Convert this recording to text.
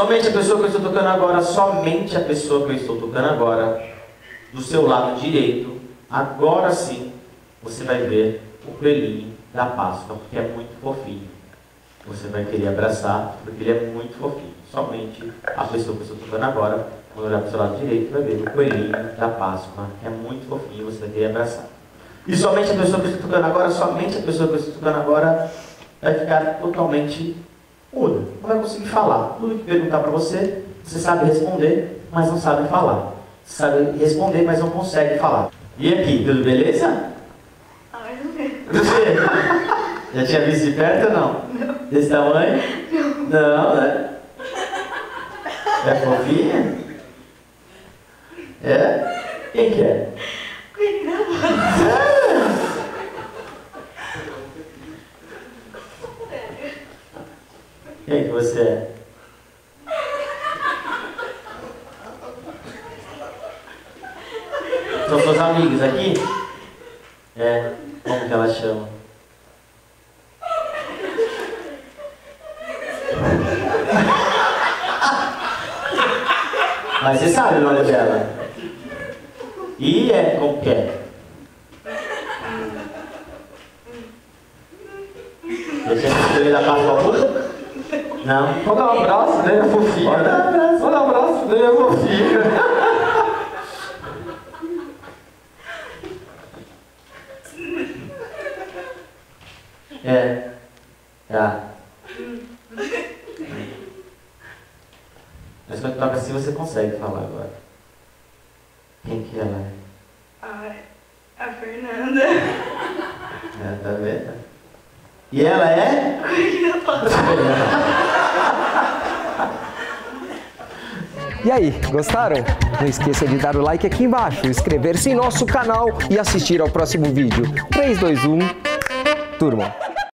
Somente a pessoa que eu estou tocando agora, somente a pessoa que eu estou tocando agora, do seu lado direito, agora sim você vai ver o coelhinho da Páscoa, porque é muito fofinho. Você vai querer abraçar, porque ele é muito fofinho. Somente a pessoa que eu estou tocando agora, quando olhar para o seu lado direito, vai ver o coelhinho da Páscoa. É muito fofinho, você vai querer abraçar. E somente a pessoa que eu estou tocando agora, somente a pessoa que eu estou tocando agora, vai ficar totalmente muda. Não vai conseguir falar. Tudo que perguntar para você, você sabe responder, mas não sabe falar. Você sabe responder, mas não consegue falar. E aqui, tudo beleza? Ai, não sei. Já tinha visto de perto ou não? Desse tamanho? Não, né? É fofinha? É? Quem que é? Coelhinho da Páscoa. Sério? Quem que você é? São suas amigas aqui? É. Como que ela chama? Mas você sabe o nome dela? E é como que é? Deixa eu escolher da Páscoa pura? Não. Vou dar um abraço, né? É fofinho. Pode dar um abraço. Vou dar um abraço, né? É fofinho. É. Tá. Mas quando toca assim você consegue falar agora. Quem que ela é? Ai, a Fernanda. É, tá vendo? E ela é? Coelhinho da Páscoa. E aí, gostaram? Não esqueça de dar o like aqui embaixo, inscrever-se em nosso canal e assistir ao próximo vídeo. 3, 2, 1, turma!